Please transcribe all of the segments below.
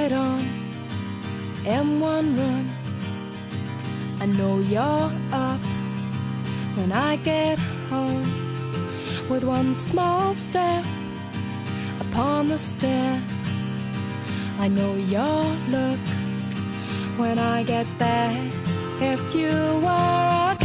light on in one room. I know you're up when I get home with one small step upon the stair. I know your look when I get there. If you were a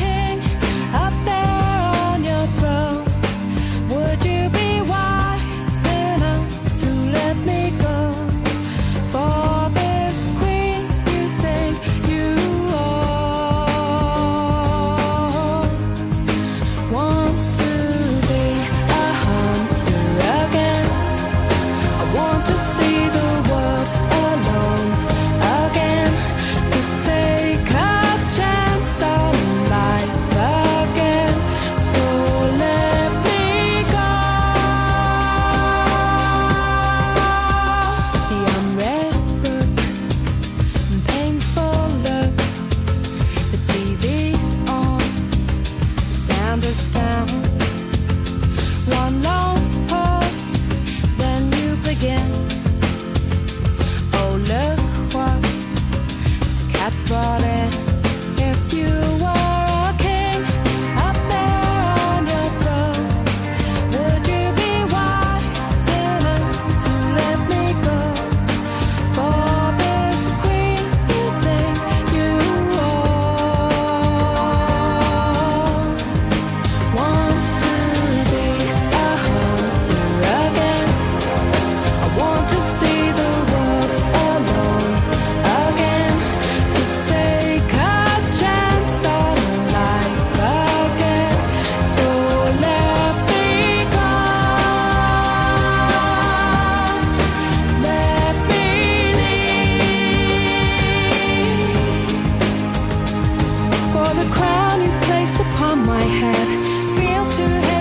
to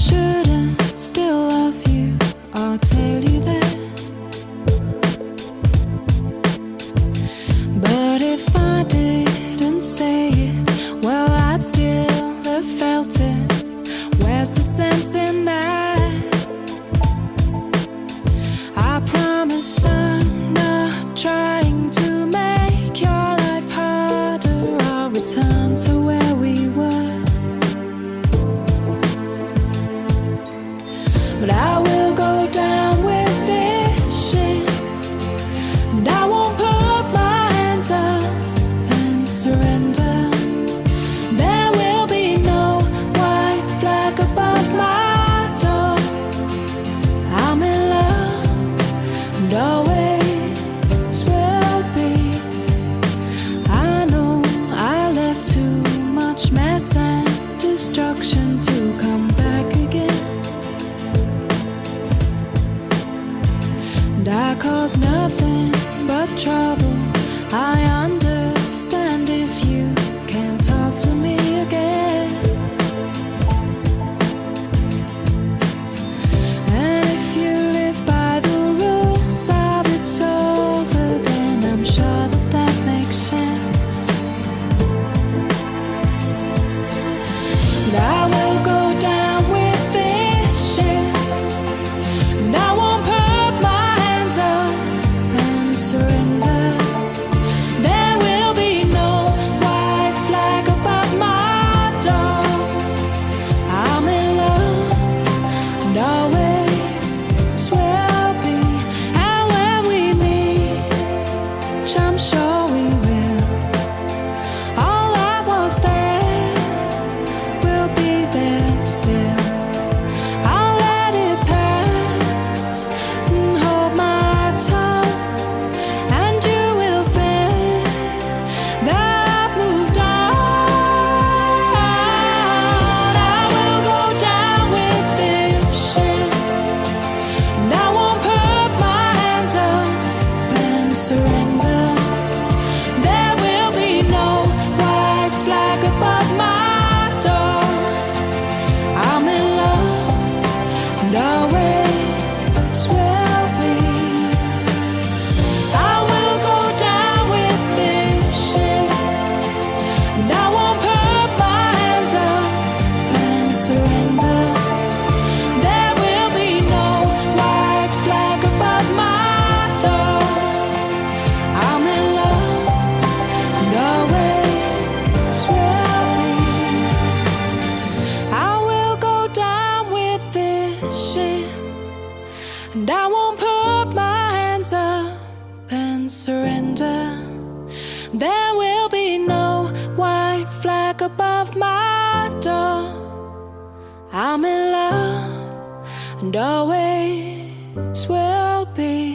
是 cause nothing but trouble. I And I won't put my hands up and surrender. There will be no white flag above my door. I'm in love and always will be.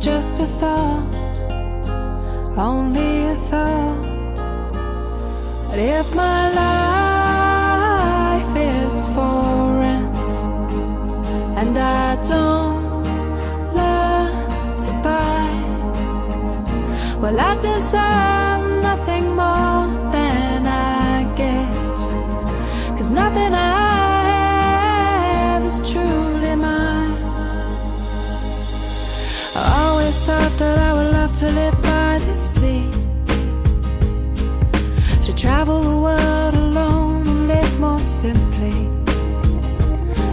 Just a thought, only a thought. But if my life by to travel the world alone and live more simply.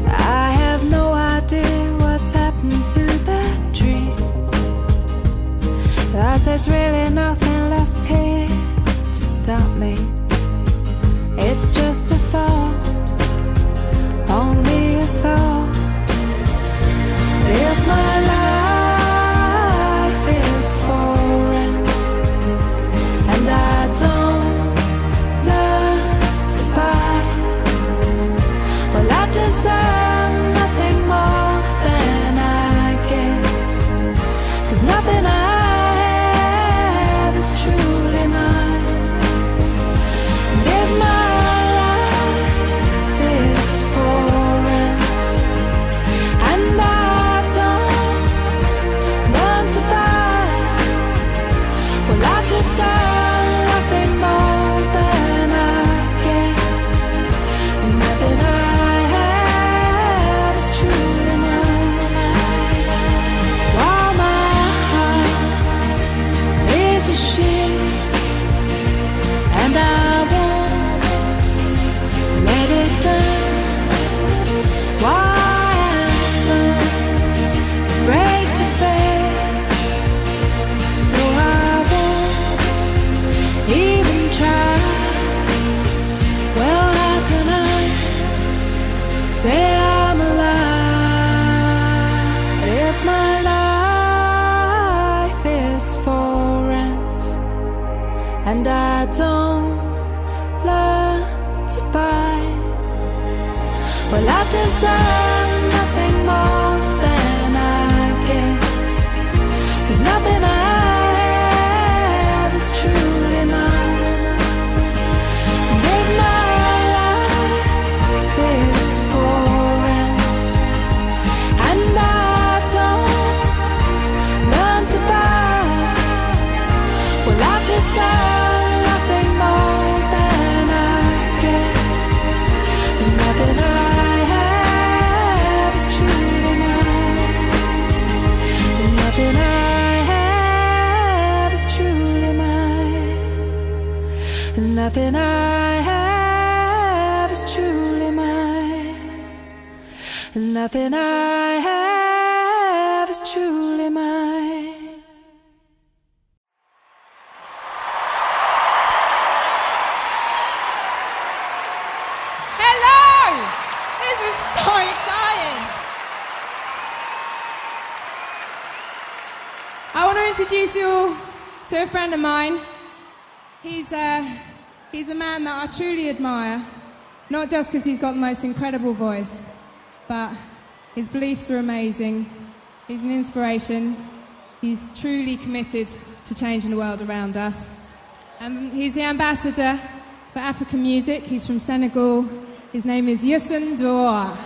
I have no idea what's happened to that dream. Cause there's really nothing I don't learn to buy? Well, I deserve nothing I have is truly mine. And nothing I have is truly mine. Hello! This is so exciting. I want to introduce you all to a friend of mine. He's, uh, he's a man that I truly admire, not just because he's got the most incredible voice, but his beliefs are amazing. He's an inspiration. He's truly committed to changing the world around us. And he's the ambassador for African music. He's from Senegal. His name is Youssou N'Dour.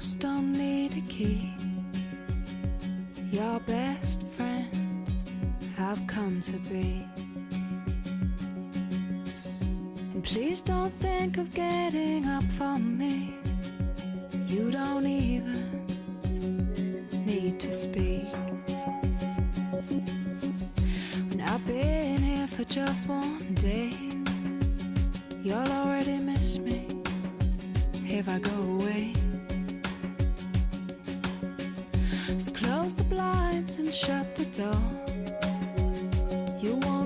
Ghost, don't need a key. Your best friend, I've come to be. And please don't think of getting up for me. You don't even need to speak. When I've been here for just one day, you'll already miss me if I go away. So close the blinds and shut the door. You won't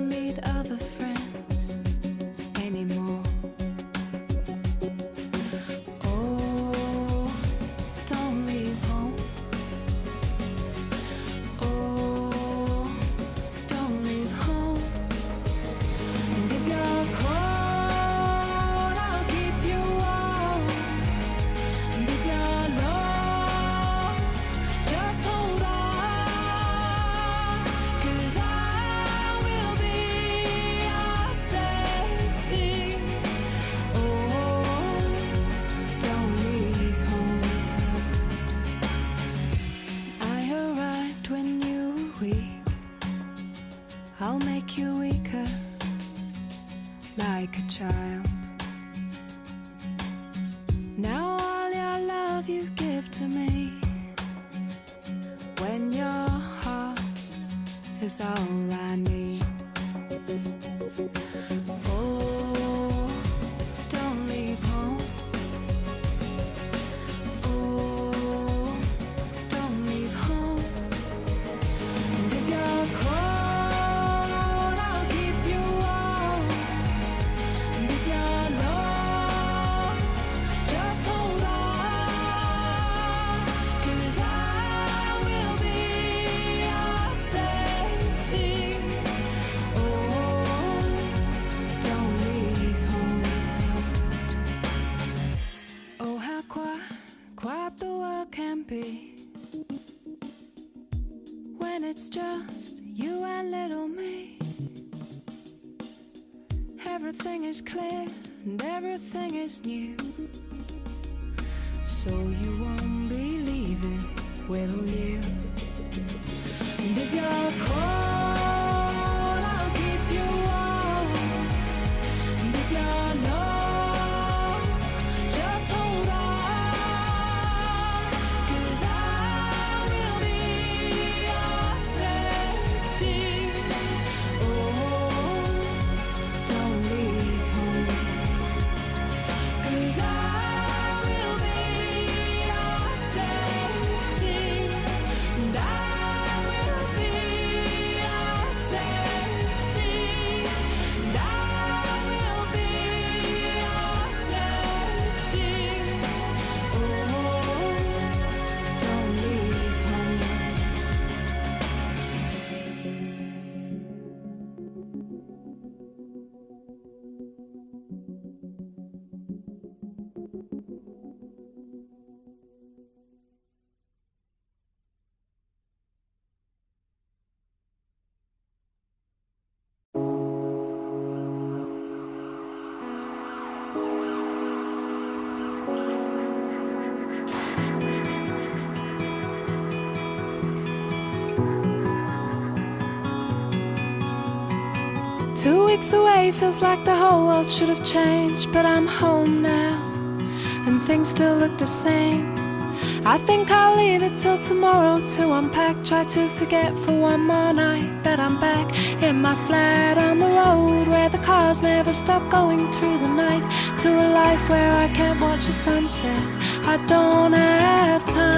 be when it's just you and little me. Everything is clear and everything is new. So you won't be leaving, will you? And if you're cold, weeks away feels like the whole world should have changed, but I'm home now, and things still look the same. I think I'll leave it till tomorrow to unpack. Try to forget for one more night that I'm back in my flat on the road where the cars never stop going through the night. To a life where I can't watch the sunset. I don't have time.